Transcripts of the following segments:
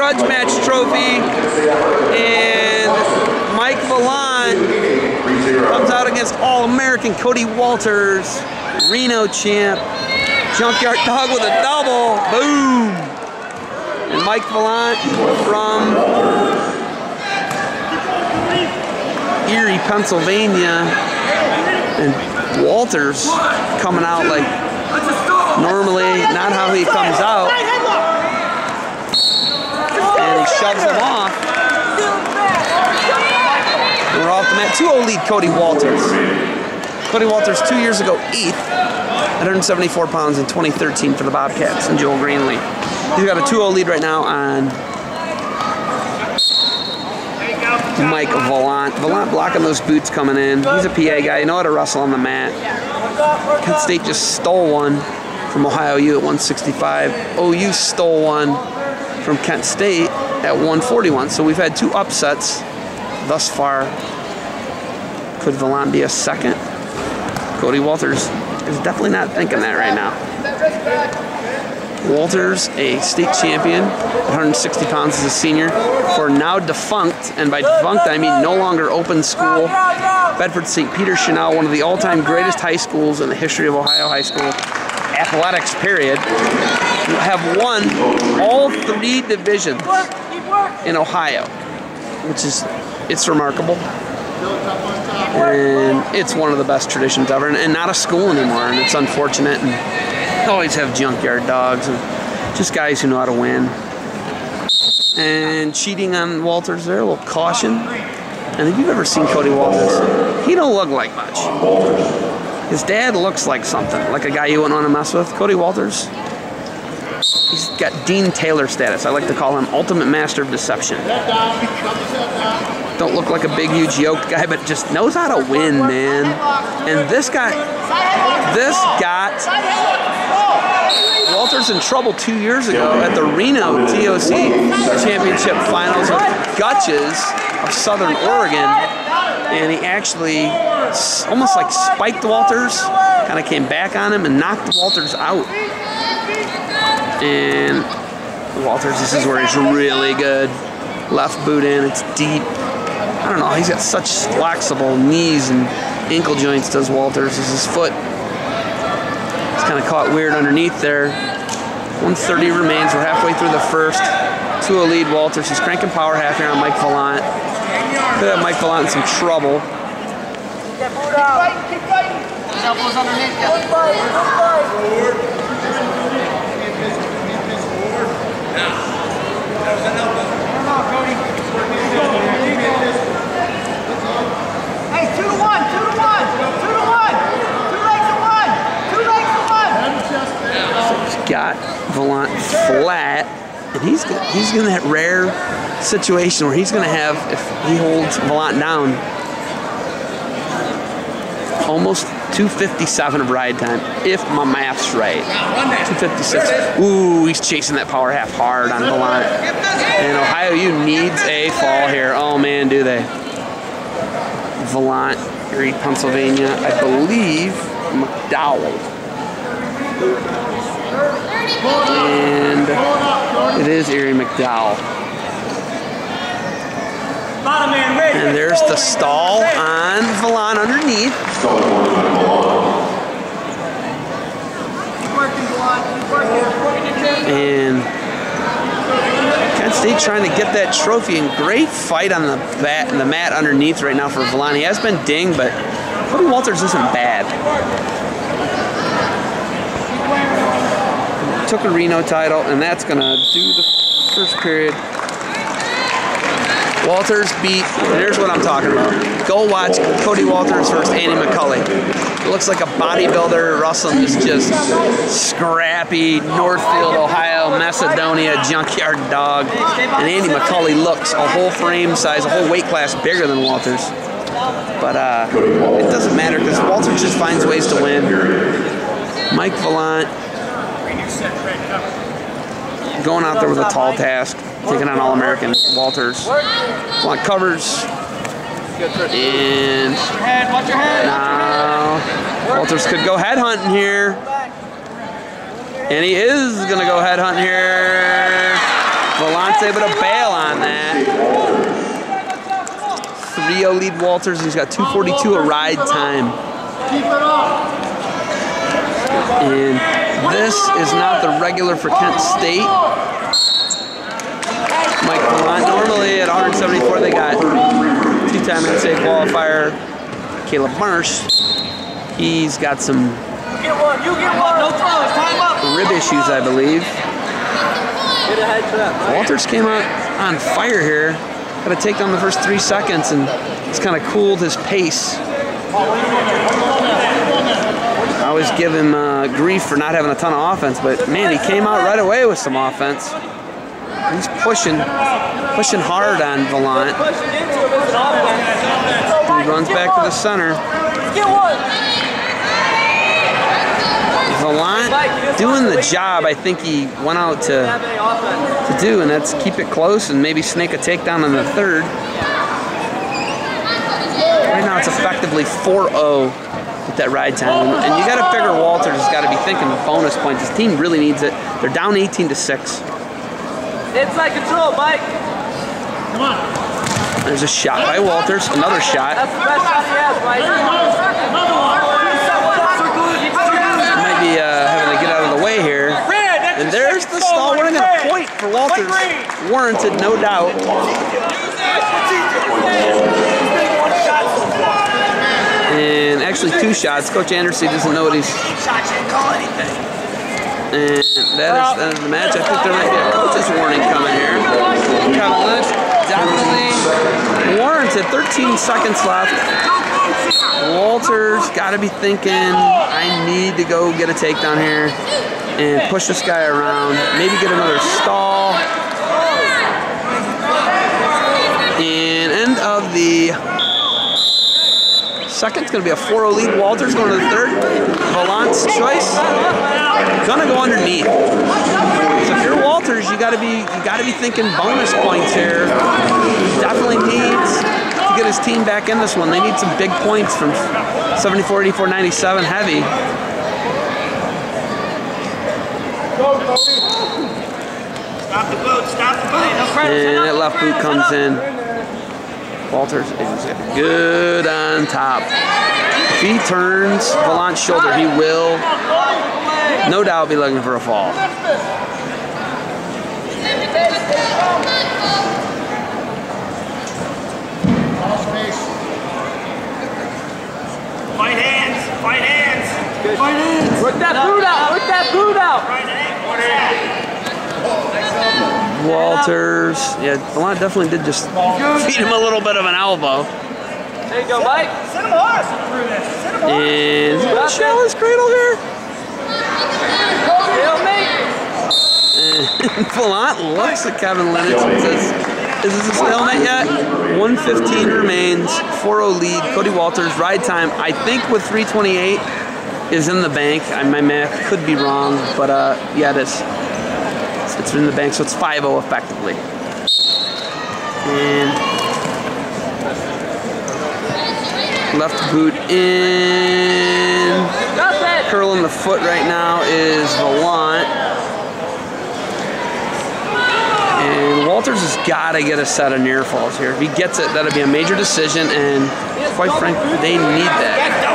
grudge match trophy. And Mike Vollant comes out against All-American Cody Walters, Reno champ. Junkyard Dog with a double. Boom. And Mike Vollant from Erie, Pennsylvania. And Walters coming out like normally, not how he comes out. Shoves him off. We're off the mat. 2-0 lead Cody Walters. Cody Walters two years ago, eighth, 174 pounds in 2013 for the Bobcats and Joel Greenlee. He's got a 2-0 lead right now on Mike Vollant. Vollant blocking those boots coming in. He's a PA guy. You know how to wrestle on the mat. Kent State just stole one from Ohio U at 165. OU stole one from Kent State at 141. So we've had two upsets thus far. Could Vollant be a second? Cody Walters is definitely not thinking that right now. Walters, a state champion, 160 pounds as a senior, for now defunct, and by defunct I mean no longer open school. Bedford St. Peter Chanel, one of the all-time greatest high schools in the history of Ohio high school athletics period, have won all three divisions in Ohio, which is, it's remarkable. And it's one of the best traditions ever, and, and not a school anymore, and it's unfortunate. And always have junkyard dogs and just guys who know how to win. And cheating on Walters there, a little caution. And if you've ever seen Cody Walters, he don't look like much. His dad looks like something, like a guy you wouldn't want to mess with. Cody Walters, he's got Dean Taylor status. I like to call him ultimate master of deception. Don't look like a big, huge yoked guy, but just knows how to win, man. And this guy, this got Walters in trouble two years ago at the Reno TOC Championship Finals with Gutches of Southern Oregon. And he actually almost like spiked Walters, kind of came back on him and knocked Walters out. And Walters, this is where he's really good. Left boot in, it's deep. I don't know, he's got such flexible knees and ankle joints, does Walters. Is his foot It's kind of caught weird underneath there. 130 remains. We're halfway through the first. 2 lead Walters. He's cranking power half here on Mike Vollant. Could have Mike Vollant in some trouble. Keep fighting, keep fighting. Elbows underneath you. Good fight, good fight. Hey, two to one, two to one, two to one. Two legs to one, two legs to one. He's got flat, and he's he's in that rare situation where he's going to have, if he holds Vollant down, almost 257 of ride time, if my math's right. 256. Ooh, he's chasing that power half hard on Vollant. And Ohio U needs a fall here. Oh man, do they? Vollant, Erie, Pennsylvania, I believe McDowell. And it is Erie McDowell. And there's the stall on Vollant underneath. And Kent State trying to get that trophy and great fight on the bat the mat underneath right now for Vollant. He has been dinged, but Cody Walters isn't bad. Took a Reno title, and that's gonna do the first period. Walters beat, here's what I'm talking about. Go watch Cody Walters versus Andy McCulley. Looks like a bodybuilder wrestling this just scrappy Northfield, Ohio, Macedonia junkyard dog. And Andy McCulley looks a whole frame size, a whole weight class bigger than Walters. But uh, it doesn't matter because Walters just finds ways to win. Mike Vollant going out there with a tall task, taking on All-American Walters. Want covers. And now Walters could go head hunting here. And he is gonna go head hunting here. Vollant's able to bail on that. 3-0 lead Walters. He's got 242 a ride time. And this is not the regular for Kent State. Mike. Normally at 174 they got two-time NCAA qualifier Caleb Marsh. He's got some rib issues, I believe. Walters came out on fire here. Got to take down the first three seconds, and it's kind of cooled his pace. Always give him uh, grief for not having a ton of offense, but man, he came out right away with some offense. He's pushing, pushing hard on offense. He runs back to the center. Get doing the job I think he went out to. To do, and that's keep it close and maybe snake a takedown in the third. Right now it's effectively 4-0 with that ride time, and, and you got to figure Walters has got to be thinking bonus points. His team really needs it. They're down 18 to six. It's Inside control, Mike. Come on. There's a shot by Walters, another shot. That's the best shot he has, Mike. Might be uh, having to get out of the way here. And there's the stall warning and a point for Walters. Warranted, no doubt. And actually two shots. Coach Anderson doesn't know what he's And that is, that is the match. I think there might be a coach's warning coming here. Kevin definitely warranted. 13 seconds left. Walters got to be thinking, I need to go get a takedown here and push this guy around. Maybe get another stall. Second. It's going to be a 4-0 lead. Walters going to the third. Vollant's choice. Gonna go underneath. So if you're Walters, you gotta be you gotta be thinking bonus points here. Definitely needs to get his team back in this one. They need some big points from 74, 84, 97 heavy. Stop the boat. Stop the boat. And that left boot comes in. Walters is good on top. If he turns Vollant's shoulder, he will no doubt be looking for a fall. Fight hands. Fight hands. Fight hands. Work that boot out. Work that boot out. Walters, yeah, Vollant definitely did just feed him a little bit of an elbow. There you go, Mike. Send him hard. Send him And is that Shallow's cradle here? Stalemate. Vollant looks at Kevin Lennox and says, Is this a stalemate yet? 115 remains, 4-0 lead. Cody Walters, ride time, I think with 328 is in the bank. I, my math could be wrong, but uh, yeah, it is. It's, in the bank, so it's 5-0 effectively. And left boot in. Curling the foot right now is Vollant. And Walters has got to get a set of near falls here. If he gets it, that'll be a major decision, and quite frankly, they need that.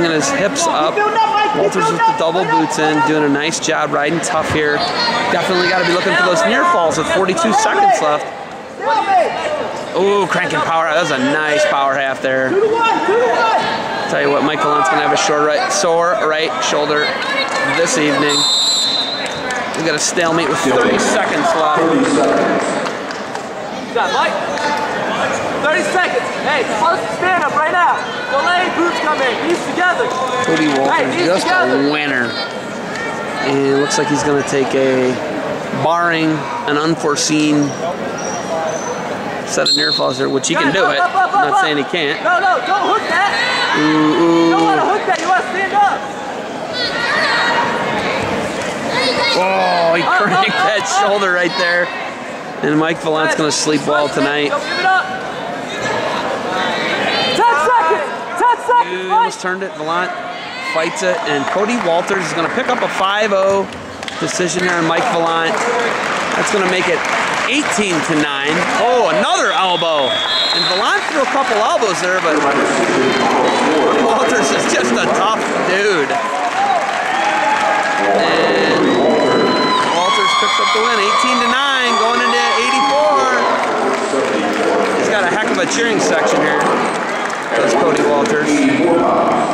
Bringing his hips up. Walters with the double boots in, doing a nice job riding tough here. Definitely got to be looking for those near falls with 42 seconds left. Ooh, cranking power. That was a nice power half there. Two to one. Two to one. Tell you what, Mike Vollant's gonna have a short right, sore right shoulder this evening. We've got a stalemate with 30 seconds left. Mike. 30 seconds. Hey, let's stand up right now. Delay boots come in. These together. Cody Hey, just together. a winner. And it looks like he's gonna take a, barring an unforeseen set of near falls here, which he can do it. I'm not saying he can't. No, no, don't hook that. Ooh, You don't want to hook that. You want to stand up. Oh, he cranked that shoulder right there. And Mike Vollant's gonna sleep well tonight. Don't give it up. 10 seconds. 10 seconds. You Mike. almost turned it, Vollant. fights it, and Cody Walters is going to pick up a 5-0 decision here on Mike Vollant. That's going to make it 18 to 9. Oh, another elbow. And Vollant threw a couple elbows there, but Walters is just a tough dude. And Walters picks up the win, 18 to 9, going into 84. He's got a heck of a cheering section here. That's Cody Walters.